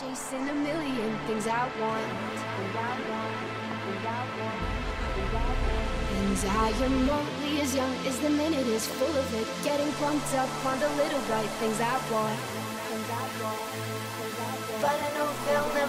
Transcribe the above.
chasing a million things I want. Things I. And I am only as young as the minute is full of it. Getting pumped up on the little bright things I want. But I know they'll never.